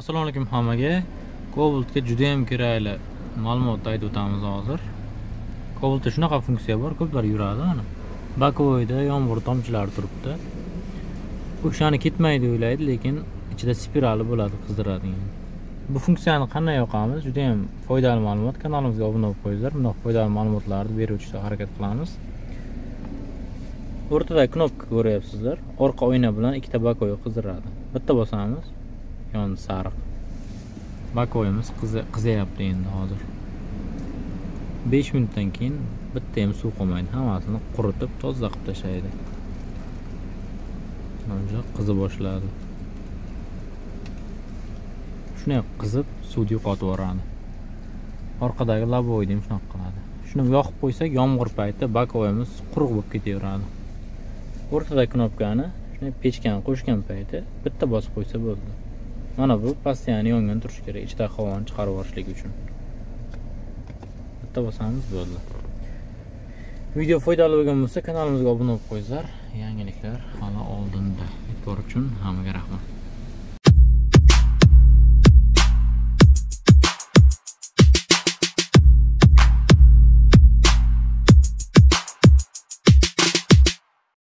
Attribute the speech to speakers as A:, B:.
A: assalomu alaykum hammaga. Cobaltga juda ham kerakli ma'lumot aytib o'tamiz hozir. Cobaltda shunaqa funksiya bor ko'plar yuradi mana bakovoyda yomg'ir tomchilari turibdi. O'shani ketmaydi o'ylaydi lekin ichida spirali bo'ladi qizdiradigan bu funksiyani qanday yoqamiz? Juda ham foydali ma'lumot. Kanalimizga obuna bo'lib qo'yinglar. Bundoq foydali ma'lumotlarni berishga harakat qilamiz. O'rtada knopka ko'ryapsizlar. Orqa oyna bilan ikkita bakoy qizdiradi. Bitta bosamiz. Yon sariq. Bakoyimiz qizayapti endi hozir. Besh minutdan keyin bitta ham suv qolmaydi. Hammasini quritib toza qilib tashlaydi. Mana qizib boshladi. Shunday qizib suvni yo'qotib yuboradi. Orqadagi labovoyni ham shunaqa qiladi. Shuni yoqib qo'ysak yomg'ir payti bakoyimiz quruq bo'lib ketaveradi. O'rtada knopkani shunday pechkani qo'shgan payti bitta bosib qo'ysa bo'ldi. Mana bu постоянно yongan turishi kerak ichidagi havoni chiqarib yuborishlik uchun. Bitta bosamiz bo'ldi. Video foydali bo'lgan bo'lsa kanalimizga obuna bo'lib qo'yinglar. Yangiliklar hali oldinda. E'tibor uchun hammaga rahmat.